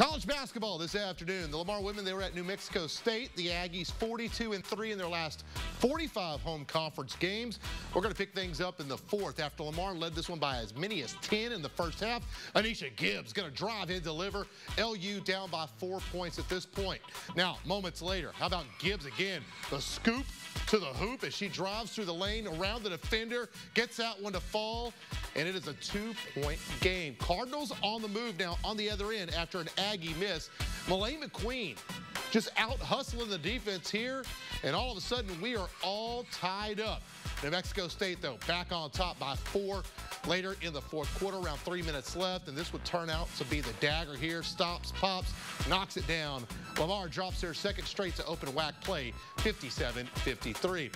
College basketball this afternoon. The Lamar women, they were at New Mexico State. The Aggies 42 and 3 in their last 45 home conference games. We're going to pick things up in the fourth after Lamar led this one by as many as 10 in the first half. Anisha Gibbs going to drive and deliver. LU down by four points at this point. Now, moments later, how about Gibbs again? The scoop to the hoop as she drives through the lane around the defender, gets that one to fall, and it is a two-point game. Cardinals on the move now on the other end after an Aggie miss. Malay McQueen just out hustling the defense here, and all of a sudden we are all tied up. New Mexico State, though, back on top by four later in the fourth quarter, around three minutes left, and this would turn out to be the dagger here. Stops, pops, knocks it down. Lamar drops their second straight to open WAC play, 57-53.